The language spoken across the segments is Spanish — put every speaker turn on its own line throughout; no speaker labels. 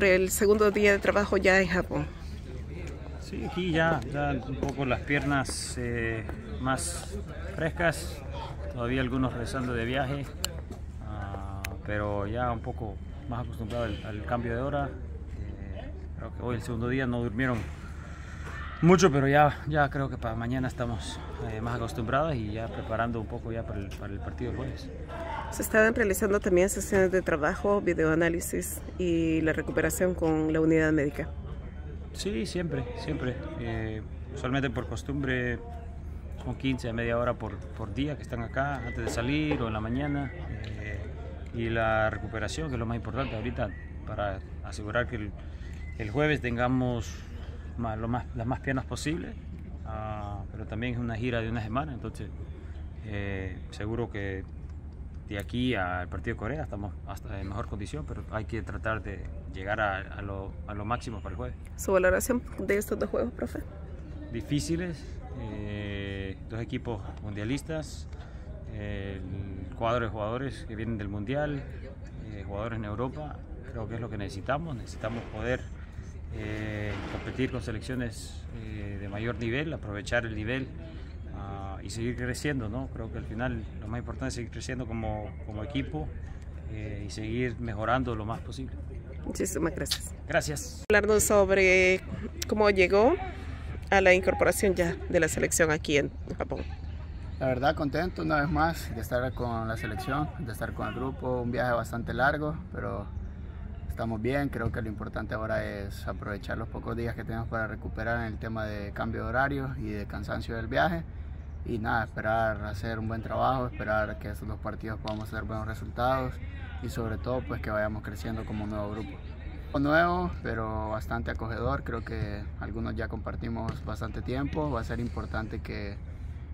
el segundo día de trabajo ya en Japón.
Sí, aquí ya, ya un poco las piernas eh, más frescas, todavía algunos regresando de viaje, ah, pero ya un poco más acostumbrado al, cambio de hora. Eh, creo que hoy el segundo día no durmieron mucho, pero ya, ya creo que para mañana estamos eh, más acostumbrados y ya preparando un poco ya para el, para el partido del jueves.
Se están realizando también sesiones de trabajo, videoanálisis y la recuperación con la unidad médica.
Sí, siempre, siempre. Eh, usualmente por costumbre son 15 a media hora por, por, día que están acá antes de salir o en la mañana. Eh, y la recuperación, que es lo más importante ahorita, para asegurar que el, el jueves tengamos más, lo más, las más piernas posible, uh, pero también es una gira de una semana, entonces eh, seguro que de aquí al partido de Corea estamos hasta en mejor condición, pero hay que tratar de llegar a, a, lo, a lo, máximo para el jueves.
¿Su valoración de estos dos juegos, profe?
Difíciles, eh, dos equipos mundialistas, eh, el cuadro de jugadores que vienen del Mundial, eh, jugadores en Europa, creo que es lo que necesitamos, necesitamos poder eh, competir con selecciones eh, de mayor nivel, aprovechar el nivel uh, y seguir creciendo. ¿no? Creo que al final lo más importante es seguir creciendo como, como equipo eh, y seguir mejorando lo más posible.
Muchísimas gracias.
Gracias.
Hablarnos sobre cómo llegó a la incorporación ya de la selección aquí en Japón.
La verdad contento una vez más de estar con la selección, de estar con el grupo, un viaje bastante largo, pero estamos bien, creo que lo importante ahora es aprovechar los pocos días que tenemos para recuperar en el tema de cambio de horario y de cansancio del viaje y nada, esperar hacer un buen trabajo, esperar que estos dos partidos podamos tener buenos resultados y sobre todo pues que vayamos creciendo como un nuevo grupo. Nuevo, pero bastante acogedor, creo que algunos ya compartimos bastante tiempo, va a ser importante que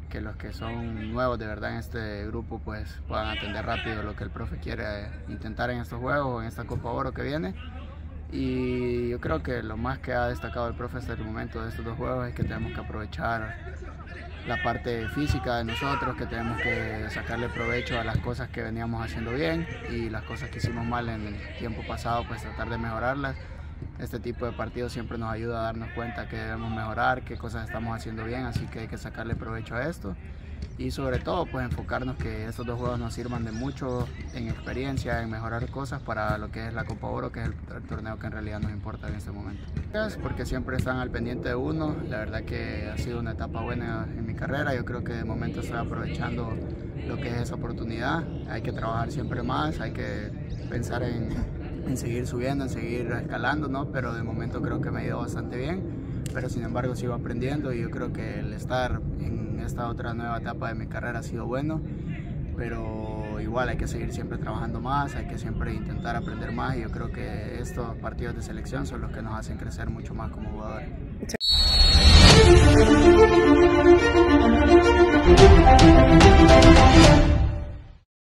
que los que son nuevos de verdad en este grupo pues puedan atender rápido lo que el profe quiere intentar en estos juegos en esta Copa Oro que viene. Y yo creo que lo más que ha destacado el profe hasta el momento de estos dos juegos es que tenemos que aprovechar la parte física de nosotros, que tenemos que sacarle provecho a las cosas que veníamos haciendo bien y las cosas que hicimos mal en el tiempo pasado, pues tratar de mejorarlas este tipo de partidos siempre nos ayuda a darnos cuenta que debemos mejorar, qué cosas estamos haciendo bien, así que hay que sacarle provecho a esto. Y sobre todo pues enfocarnos que estos dos juegos nos sirvan de mucho en experiencia, en mejorar cosas para lo que es la Copa Oro, que es el, el torneo que en realidad nos importa en este momento. Porque siempre están al pendiente de uno, la verdad que ha sido una etapa buena en mi carrera, yo creo que de momento estoy aprovechando lo que es esa oportunidad, hay que trabajar siempre más, hay que pensar en en seguir subiendo, en seguir escalando, ¿no? Pero de momento creo que me ha ido bastante bien, pero sin embargo sigo aprendiendo y yo creo que el estar en esta otra nueva etapa de mi carrera ha sido bueno, pero igual hay que seguir siempre trabajando más, hay que siempre intentar aprender más y yo creo que estos partidos de selección son los que nos hacen crecer mucho más como jugadores.